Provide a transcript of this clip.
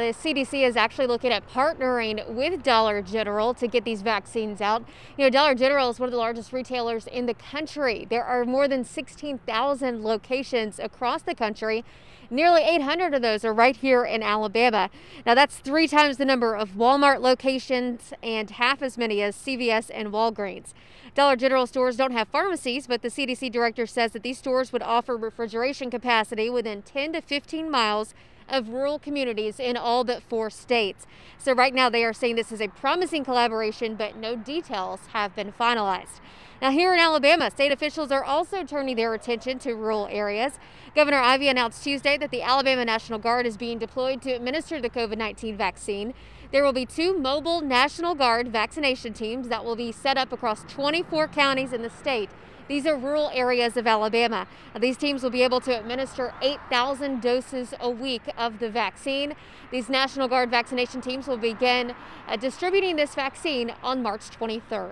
The CDC is actually looking at partnering with Dollar General to get these vaccines out. You know, Dollar General is one of the largest retailers in the country. There are more than 16,000 locations across the country. Nearly 800 of those are right here in Alabama. Now, that's three times the number of Walmart locations and half as many as CVS and Walgreens. Dollar General stores don't have pharmacies, but the CDC director says that these stores would offer refrigeration capacity within 10 to 15 miles of rural communities in all but four states. So right now they are saying this is a promising collaboration, but no details have been finalized. Now, here in Alabama, state officials are also turning their attention to rural areas. Governor Ivey announced Tuesday that the Alabama National Guard is being deployed to administer the COVID 19 vaccine. There will be two mobile National Guard vaccination teams that will be set up across 24 counties in the state. These are rural areas of Alabama. These teams will be able to administer 8,000 doses a week of the vaccine. These National Guard vaccination teams will begin uh, distributing this vaccine on March 23rd.